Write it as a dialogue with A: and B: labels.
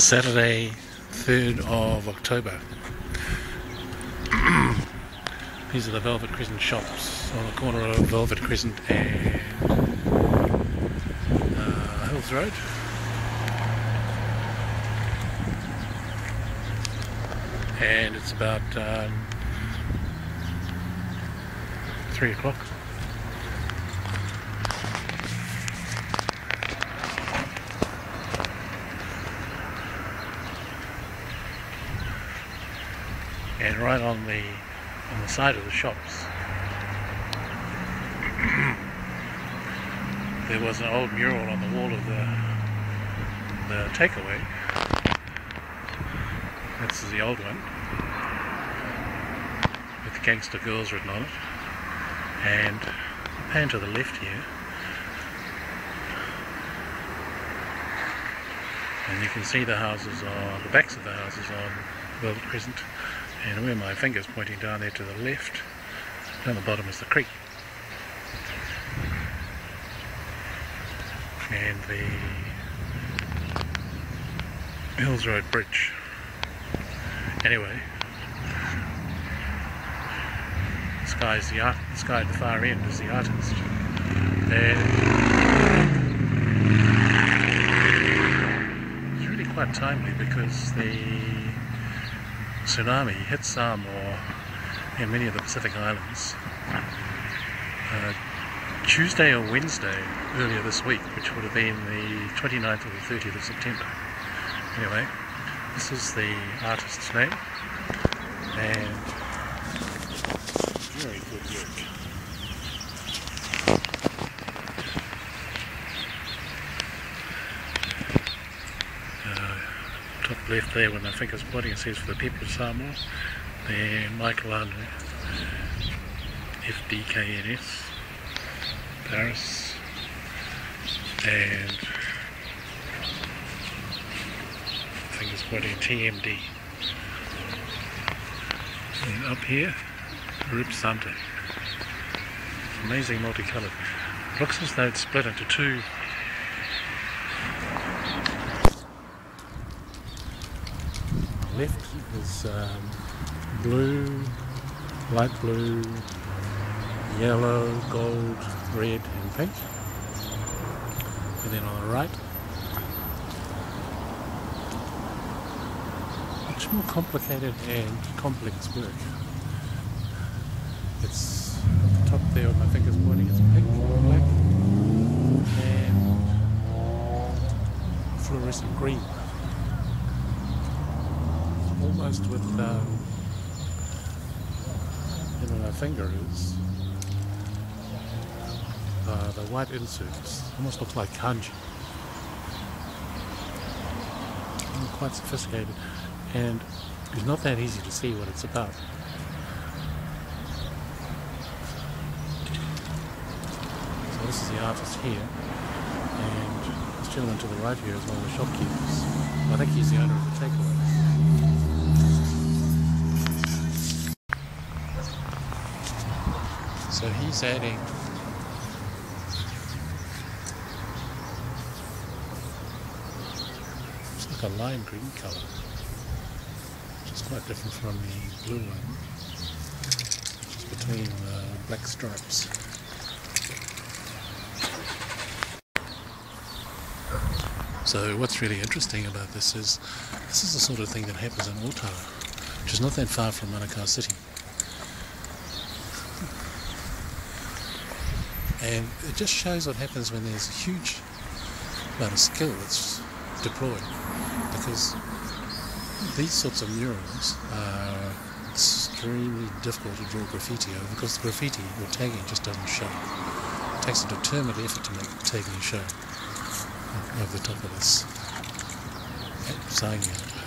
A: Saturday, 3rd of October. These are the Velvet Crescent shops on the corner of Velvet Crescent and uh, Hills Road. And it's about um, 3 o'clock. And right on the on the side of the shops. There was an old mural on the wall of the the takeaway. This is the old one with the gangster girls written on it. And the pan to the left here. And you can see the houses on the backs of the houses on Velvet Crescent and where my finger's pointing down there to the left, down the bottom is the creek. And the Hills Road Bridge. Anyway, the sky's the art the sky at the far end is the artist. And it's really quite timely because the tsunami hit Samoa and many of the Pacific Islands uh, Tuesday or Wednesday earlier this week, which would have been the 29th or the 30th of September. Anyway, this is the artist's name and very good work. Uh, top left there when the finger's pointing it says for the people of Samoa. There Michelangelo FDKNS Paris and I think fingers pointing TMD. And up here Rip Sante. Amazing multicolored. Looks as though it's split into two left is um, blue, light blue, yellow, gold, red and pink. And then on the right, much more complicated and complex work. It's at the top there my fingers pointing, it's pink, black and fluorescent green almost with um, you know my finger is uh, the white inserts almost look like kanji. Quite sophisticated. And it's not that easy to see what it's about. So this is the artist here. And this gentleman to the right here is one of the shopkeepers. I think he's the owner of the takeaway So he's adding it's like a lime green colour, which is quite different from the blue one, which is between the black stripes. So what's really interesting about this is this is the sort of thing that happens in Otara, which is not that far from Manukau City. And it just shows what happens when there's a huge amount of skill that's deployed. Because these sorts of murals are extremely difficult to draw graffiti over because the graffiti or tagging just doesn't show. It takes a determined effort to make the tagging show over the top of this sign unit.